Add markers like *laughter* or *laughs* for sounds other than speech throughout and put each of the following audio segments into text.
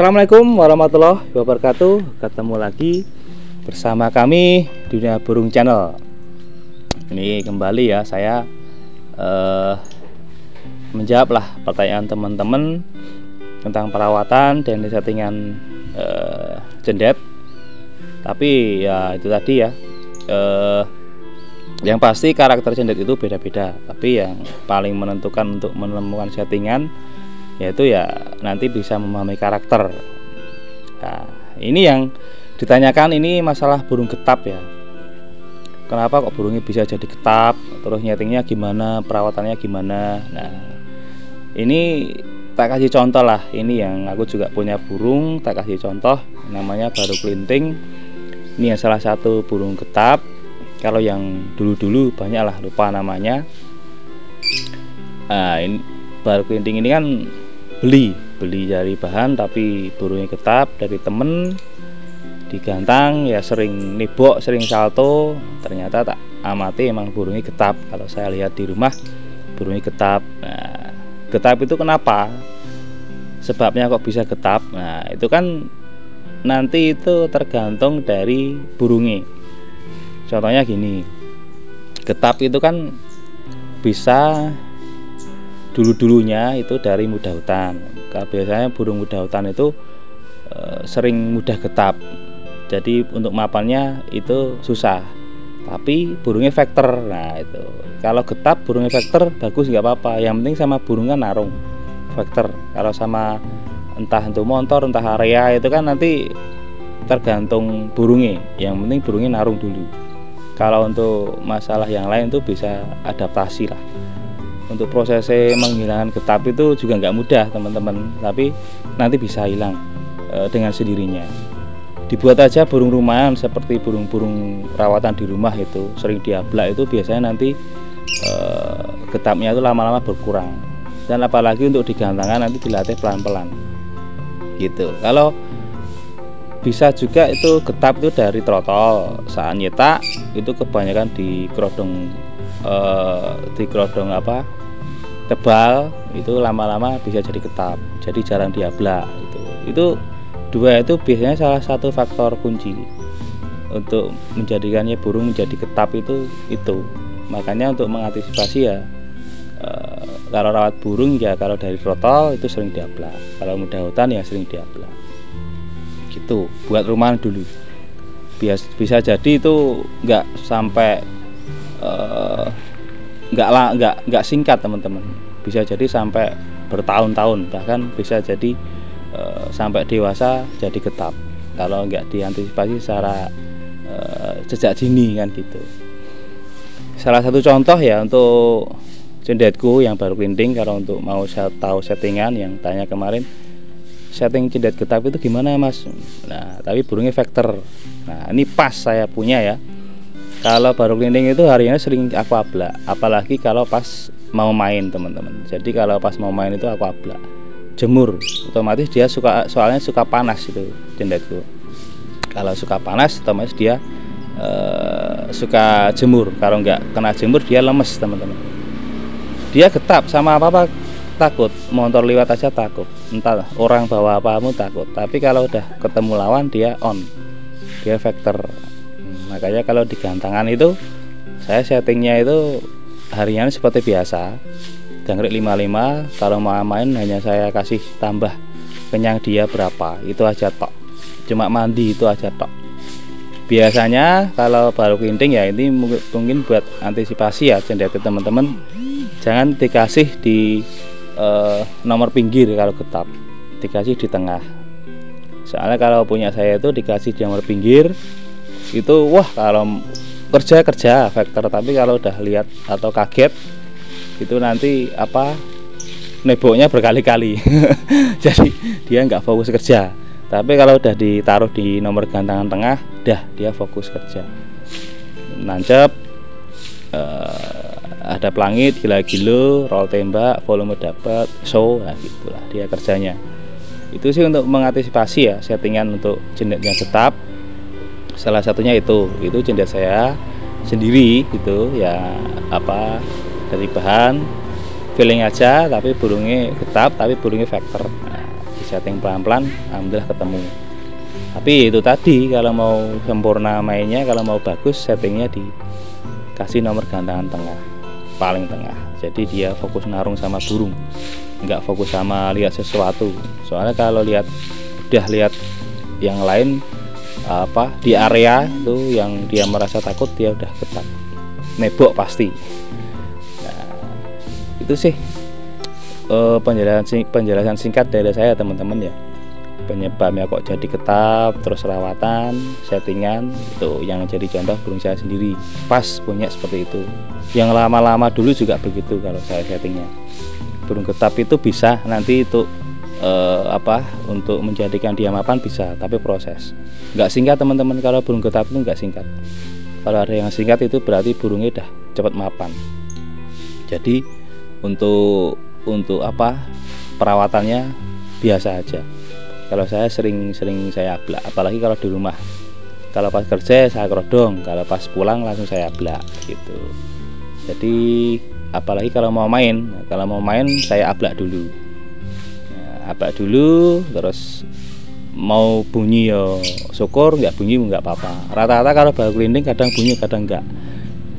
Assalamualaikum warahmatullahi wabarakatuh. Ketemu lagi bersama kami Dunia Burung Channel. Ini kembali ya saya eh, Menjawablah pertanyaan teman-teman Tentang perawatan dan settingan eh, cendet Tapi ya itu tadi ya eh, Yang pasti karakter cendet itu beda-beda. Tapi yang paling menentukan untuk menemukan settingan yaitu ya nanti bisa memahami karakter. Nah ini yang ditanyakan ini masalah burung getap ya. Kenapa kok burungnya bisa jadi getap? Terus nyetingnya gimana? Perawatannya gimana? Nah ini tak kasih contoh lah. Ini yang aku juga punya burung tak kasih contoh. Namanya baru kelinting. Ini yang salah satu burung getap. Kalau yang dulu-dulu banyak lah lupa namanya. Nah ini baru kelinting ini kan beli. Beli dari bahan tapi burungnya ketap dari temen. Digantang ya sering nibok sering salto. Ternyata tak amati emang burungnya ketap. Kalau saya lihat di rumah burungnya ketap. Nah getap itu kenapa? Sebabnya kok bisa getap nah itu kan nanti itu tergantung dari burungnya. Contohnya gini getap itu kan bisa dulu-dulunya itu dari mudah hutan. Biasanya burung mudah hutan itu e, sering mudah getap. Jadi untuk mapannya itu susah. Tapi burungnya vektor. Nah, itu. Kalau getap burungnya vektor bagus nggak apa-apa. Yang penting sama burungnya narung vektor. Kalau sama entah itu motor, entah area itu kan nanti tergantung burungnya. Yang penting burungnya narung dulu. Kalau untuk masalah yang lain itu bisa adaptasi lah untuk prosesnya menghilangkan getap itu juga nggak mudah teman-teman. Tapi nanti bisa hilang e, dengan sendirinya. Dibuat aja burung rumahan seperti burung-burung rawatan di rumah itu sering diablak itu biasanya nanti e, getapnya itu lama-lama berkurang. Dan apalagi untuk digantangan nanti dilatih pelan-pelan. Gitu. Kalau bisa juga itu getap itu dari trotol. Saat nyetak itu kebanyakan di kerodong eh, di kerodong apa tebal itu lama-lama bisa jadi ketap jadi jarang diablak itu itu dua itu biasanya salah satu faktor kunci untuk menjadikannya burung menjadi ketap itu itu. Makanya untuk mengantisipasi ya e, kalau rawat burung ya kalau dari trotol itu sering diablak kalau mudah hutan ya sering diablak. Gitu buat rumahan dulu. Bias, bisa jadi itu nggak sampai uh, nggak lah nggak nggak singkat teman-teman. Bisa jadi sampai bertahun-tahun bahkan bisa jadi e, sampai dewasa jadi getap. Kalau nggak diantisipasi secara e, sejak dini kan gitu. Salah satu contoh ya untuk cendetku yang baru kelinting kalau untuk mau saya tahu settingan yang tanya kemarin setting cendet getap itu gimana mas? Nah tapi burungnya vektor. Nah ini pas saya punya ya kalau baru cleaning itu harinya sering aku ablak apalagi kalau pas mau main teman-teman. Jadi kalau pas mau main itu aku ablak. Jemur otomatis dia suka soalnya suka panas itu jendetku kalau suka panas otomatis dia uh, suka jemur. Kalau nggak kena jemur dia lemes teman-teman. Dia getap sama apa apa takut. Motor lewat aja takut. Entah orang bawa apa kamu takut. Tapi kalau udah ketemu lawan dia on. Dia vektor makanya kalau di gantangan itu saya settingnya itu harian seperti biasa. Jangkrik 55 kalau mau main hanya saya kasih tambah kenyang dia berapa itu aja tok. Cuma mandi itu aja tok. Biasanya kalau baru kinting ya ini mungkin buat antisipasi ya cendet teman-teman. Jangan dikasih di eh, nomor pinggir kalau getap dikasih di tengah. Soalnya kalau punya saya itu dikasih di nomor pinggir itu wah kalau kerja kerja vektor. Tapi kalau udah lihat atau kaget itu nanti apa neboknya berkali-kali. *laughs* Jadi dia nggak fokus kerja. Tapi kalau udah ditaruh di nomor gantangan tengah dah dia fokus kerja. Nancep eh, ada pelangit gila-gila roll tembak volume dapat show nah gitulah dia kerjanya. Itu sih untuk mengantisipasi ya settingan untuk jenisnya tetap salah satunya itu itu cendet saya sendiri gitu ya apa dari bahan feeling aja tapi burungnya getap tapi burungnya vektor nah, setting pelan-pelan alhamdulillah ketemu. Tapi itu tadi kalau mau sempurna mainnya kalau mau bagus settingnya dikasih nomor gantangan tengah paling tengah. Jadi dia fokus narung sama burung nggak fokus sama lihat sesuatu. Soalnya kalau lihat udah lihat yang lain apa di area itu yang dia merasa takut dia udah ketat nebok pasti. Nah, itu sih uh, penjelasan penjelasan singkat dari saya teman-teman ya. Penyebabnya kok jadi ketap terus rawatan settingan itu yang jadi contoh burung saya sendiri. Pas punya seperti itu. Yang lama-lama dulu juga begitu kalau saya settingnya. Burung ketap itu bisa nanti itu eh, apa untuk menjadikan dia mapan bisa tapi proses. Nggak singkat teman-teman. Kalau burung ketap itu nggak singkat. Kalau ada yang singkat itu berarti burungnya udah cepat mapan. Jadi untuk untuk apa perawatannya biasa aja. Kalau saya sering-sering saya ablak apalagi kalau di rumah. Kalau pas kerja saya kerodong. Kalau pas pulang langsung saya ablak gitu. Jadi apalagi kalau mau main. Kalau mau main saya ablak dulu ya, ablak dulu terus mau bunyi ya syukur nggak bunyi nggak apa-apa. Rata-rata kalau baru kelinding kadang bunyi kadang enggak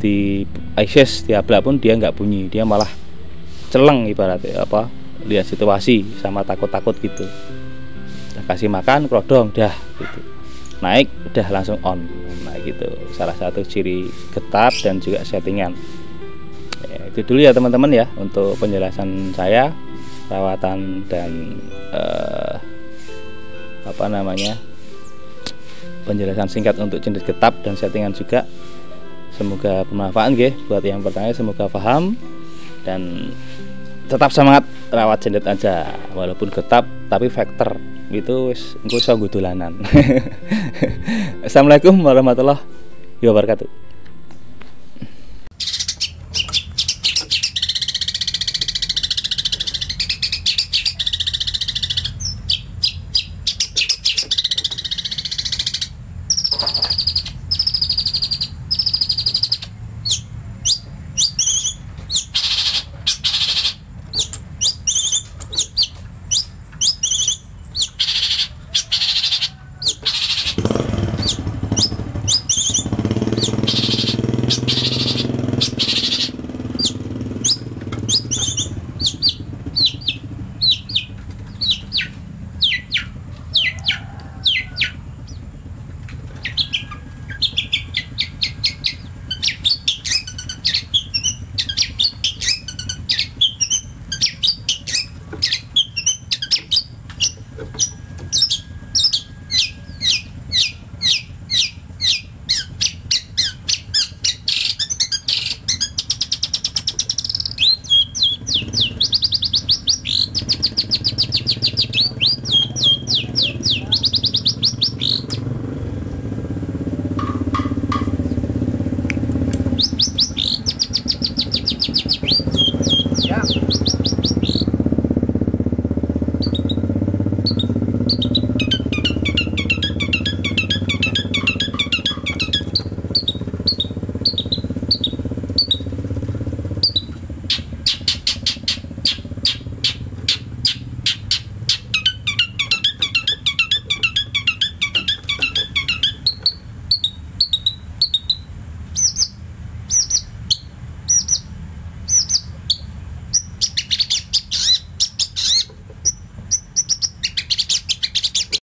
di ISIS di ablak pun dia nggak bunyi dia malah celeng ibaratnya apa lihat situasi sama takut-takut gitu. Udah kasih makan kerodong dah gitu. Naik udah langsung on. Nah gitu. Salah satu ciri getap dan juga settingan. Itu dulu ya teman-teman ya untuk penjelasan saya rawatan dan uh, apa namanya penjelasan singkat untuk jenis getap dan settingan juga. Semoga bermanfaat ya buat yang bertanya semoga paham dan tetap semangat rawat jendet aja walaupun getap tapi faktor itu engko iso *laughs* Assalamualaikum warahmatullahi wabarakatuh